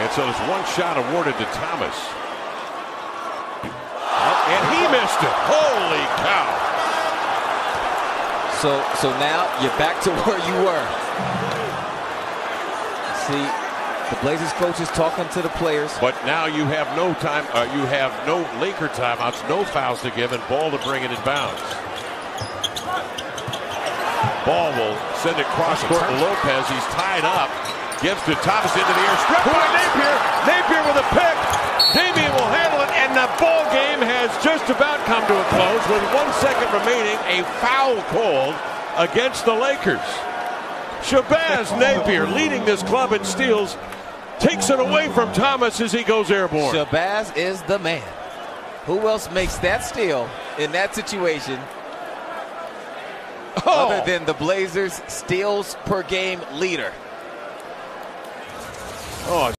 And so there's one shot awarded to Thomas. And he missed it. Holy cow. So so now you're back to where you were. See, the Blazers coach is talking to the players. But now you have no time. Uh, you have no Laker timeouts, no fouls to give, and ball to bring it in bounds. Ball will send it cross court to Lopez. He's tied up. Gives to Thomas into the air. Stripped by Napier. Napier with a pick. Damian will handle it, and the ball game has just about come to a close with one second remaining. A foul called against the Lakers. Shabazz Napier leading this club in steals takes it away from Thomas as he goes airborne. Shabazz is the man. Who else makes that steal in that situation Oh. other than the Blazers steals per game leader? Oh,